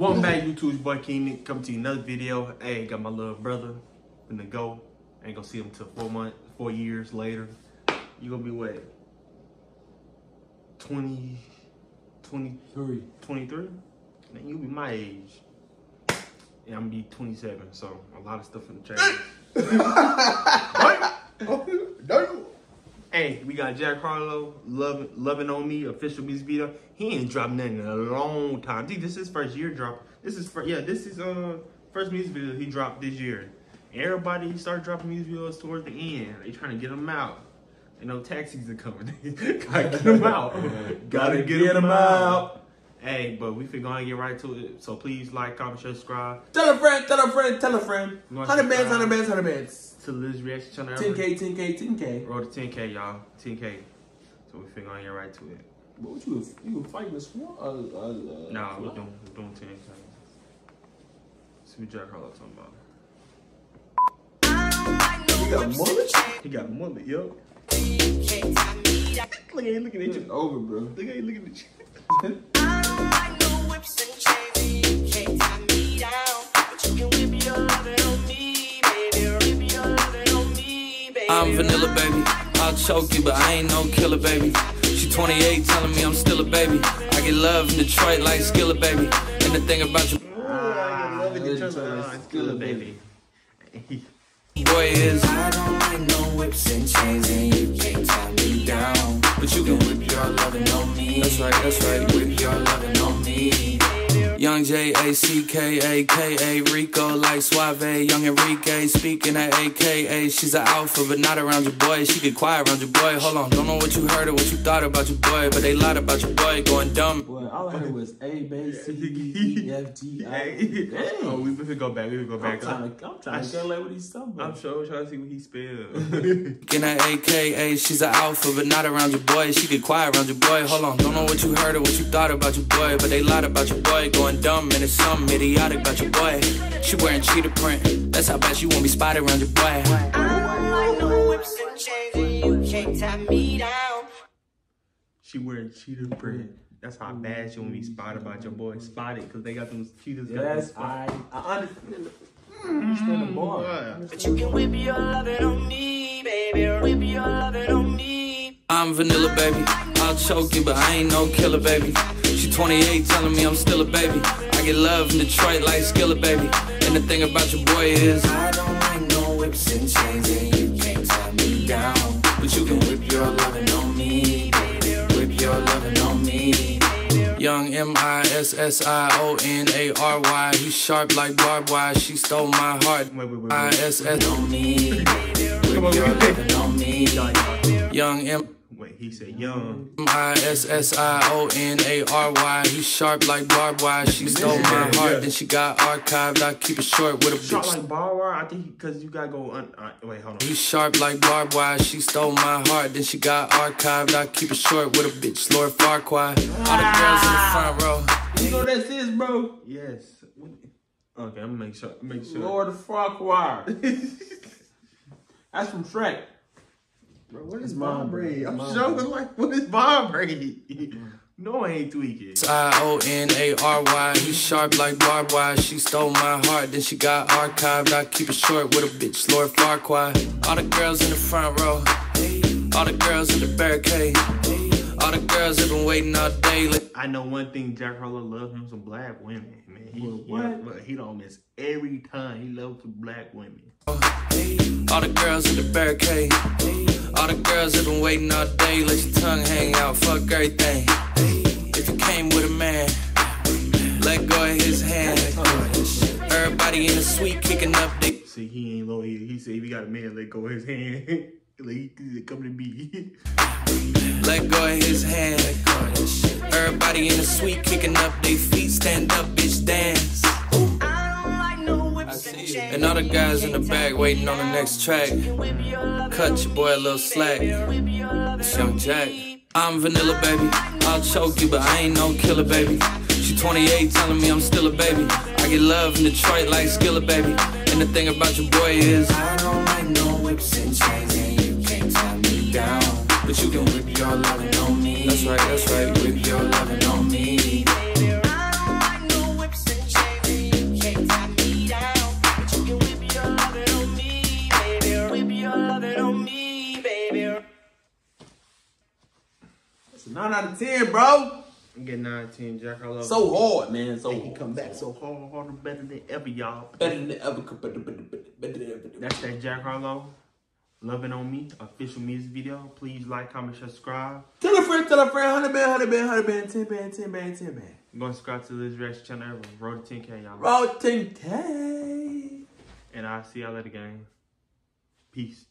Welcome back, YouTube. It's boy King coming to you another video. Hey, got my little brother in the go. Ain't gonna see him till four months, four years later. You gonna be what? 20, 20, Three. 23? Man, you be my age. Yeah, I'm gonna be 27, so a lot of stuff in the change. Hey, we got Jack Harlow, loving, loving on me, official music video. He ain't dropped nothing in a long time. Dude, this is his first year drop. This is for yeah, this is uh first music video he dropped this year. Everybody started dropping music videos towards the end. They trying to get them out. You know, taxis are coming. Gotta get them out. Gotta get, them out. Hey, but we finna go and get right to it. So please like, comment, share, subscribe Tell a friend, tell a friend, tell a friend. 100 bands, 100 bands, 100 bands. to Liz Reaction Channel. 10K, 10K, 10K. Roll to 10K, y'all. 10K. So we finna go and get right to it. What would you, you were fighting the swan? Uh, uh, uh, Nah, we're what? doing, we're doing 10K. See what Jack Harlow talking about. You got mullet? He got a mullet, yo. Look at him looking at It's you. over, bro. Look at him looking at you. choke you, but I ain't no killer, baby. She 28, telling me I'm still a baby. I get love in Detroit like Skilla, baby. And the thing about you, Ah, loving each it's other. a Ah, it's baby. boy is, I don't like no whips and J A C K A K A Rico like Suave, Young Enrique speaking at AKA. She's an alpha, but not around your boy. She get quiet around your boy. Hold on, don't know what you heard or what you thought about your boy, but they lied about your boy going dumb. Boy, all I heard was A, B, C, D, E, F, G, I. Hey. Oh, Dang. we finna go back. We finna go back. I'm back. trying to, I'm trying to calculate what he's talking I'm about. sure trying to see what he spelled. Speaking at AKA, she's an alpha, but not around your boy. She get quiet around your boy. Hold on, don't know what you heard or what you thought about your boy, but they lied about your boy going dumb, and it's something idiotic about your boy. She wearing cheetah print. That's how bad she won't be spotted around your boy. I don't like no whips and chains and you can't tie me down. she wearing cheetah print. That's how bad she wanna be spotted by your boy. Spotted, because they got them cheetahs. got Yes. I, I understand. the- mm, understand the bar. Yeah. But you can whip your lovin' on me, baby. Whip your lovin' on me. I'm vanilla, baby. I'll choke you, but I ain't no killer, baby. She 28, telling me I'm still a baby. I get love in Detroit like Skilla, baby. And the thing about your boy is, I don't like no whips and chains and you can't tie me down. but you can Whip your lovin' on me. Whip your lovin' on me. Young M I S S I O N A R Y. He's sharp like barbed wire. She stole my heart. Wait, wait, wait, I wait. S S On me. Come on, Whip your wait, wait. lovin' on me. Young M Wait, he said young. I S S I O N A R Y. He's sharp like barbed wire. She stole my heart, yeah. then she got archived. I keep it short with a Shot bitch. like bar wire. I think because you gotta go. Un- uh, wait, hold on. He's sharp like barbed wire. She stole my heart, then she got archived. I keep it short with a bitch, Lord Farquaad. All the girls in the front row. You know what this bro? Yes. Okay, I'm gonna make sure. Make sure. Lord Farquaad. That's from Shrek. Bro, what is mine, bomb braid? I'm Mine, showing like what is bomb braid? Mm-hmm. no, I ain't tweaking. I O N A R Y. He's sharp like barbed wire. She stole my heart, then she got archived. I keep it short with a bitch, Lord Farquaad. All the girls in the front row. All the girls in the barricade. All the girls have been waiting all day. Like, I know one thing. Jack Harlow loves him some black women, man. He, Well, he what? don't- but he don't miss every time. He loves some black women. all the girls in the barricade. All the girls have been waiting all day. Let your tongue hang out. Fuck everything. If you came with a man, let go of his hand. Everybody in the suite kicking up dick. See, he ain't low. He, he said if he got a man, let go of his hand. like he come to me. Let go of his hand. Everybody in the suite kicking up their feet. Stand up, bitch, dance. And. All the guys in the back waiting on the next track. Cut your boy a little slack. It's Young Jack. I'm vanilla, baby. I'll choke you, but I ain't no killer, baby. She 28, telling me I'm still a baby. I get love in Detroit like Skilla, baby. And the thing about your boy is, I don't like no whips and chains and you can't tie me down. but you can Whip your lovin' on me. That's right, that's right. Whip your lovin' on me. Out of 10, bro. I'm getting 9 10 Jack Harlow. So hard, man. So he come back so hard, harder, better than ever, y'all. better than ever. Better, better, better, better than ever. That's that Jack Harlow. Loving on me, official music video. Please like, comment, subscribe. Tell a friend, tell a friend, 100 band, 100 band, 100 band, 10 band, 10 band, 10 band. Go and subscribe to Liz Rex channel ever. Road to 10K, y'all. Roll 10K. And I'll see y'all later, gang. Peace.